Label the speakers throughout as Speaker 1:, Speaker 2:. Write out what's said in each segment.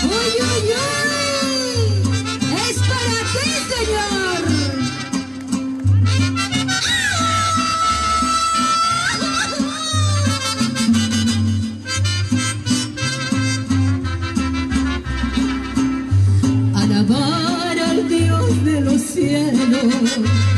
Speaker 1: ¡Uy, uy, uy! ¡Es para ti, señor! Alabar al Dios de los cielos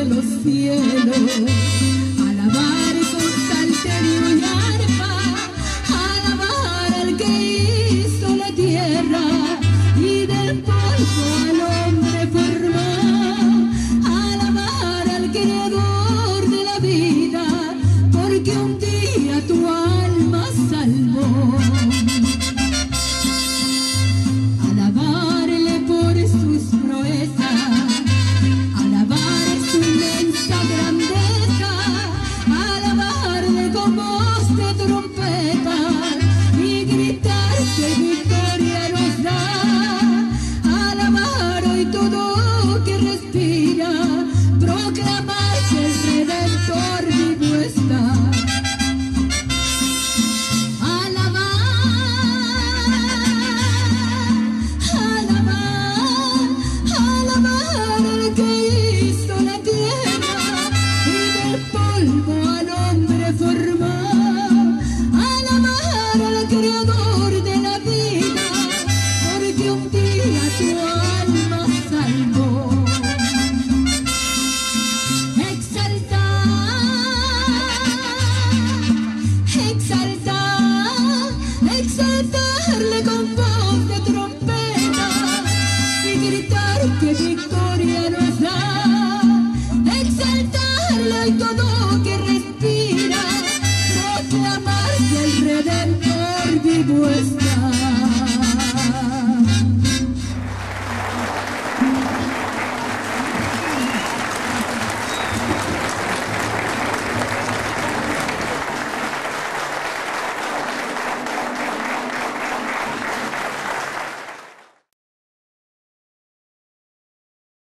Speaker 1: de los cielos. al hombre formado, al amar al creador de la vida, porque un día tu alma salvó. Exaltar, exaltar, exaltarle con voz de trompeta y gritar que dijo. it was